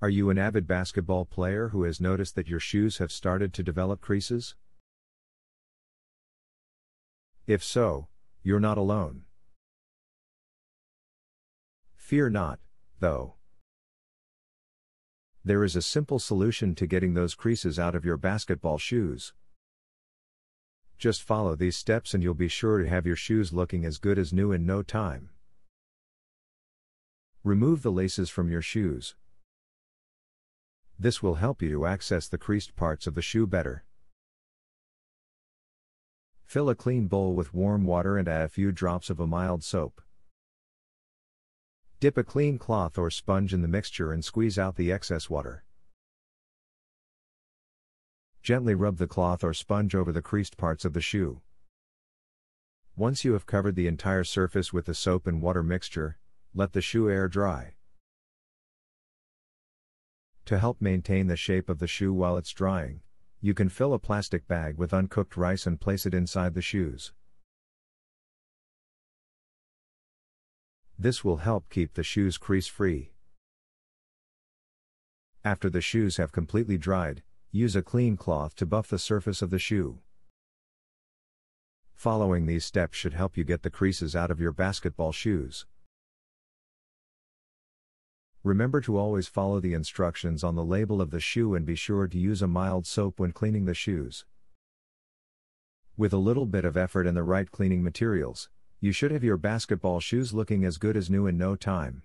Are you an avid basketball player who has noticed that your shoes have started to develop creases? If so, you're not alone. Fear not, though. There is a simple solution to getting those creases out of your basketball shoes. Just follow these steps and you'll be sure to have your shoes looking as good as new in no time. Remove the laces from your shoes. This will help you to access the creased parts of the shoe better. Fill a clean bowl with warm water and add a few drops of a mild soap. Dip a clean cloth or sponge in the mixture and squeeze out the excess water. Gently rub the cloth or sponge over the creased parts of the shoe. Once you have covered the entire surface with the soap and water mixture, let the shoe air dry. To help maintain the shape of the shoe while it's drying, you can fill a plastic bag with uncooked rice and place it inside the shoes. This will help keep the shoes crease free. After the shoes have completely dried, use a clean cloth to buff the surface of the shoe. Following these steps should help you get the creases out of your basketball shoes. Remember to always follow the instructions on the label of the shoe and be sure to use a mild soap when cleaning the shoes. With a little bit of effort and the right cleaning materials, you should have your basketball shoes looking as good as new in no time.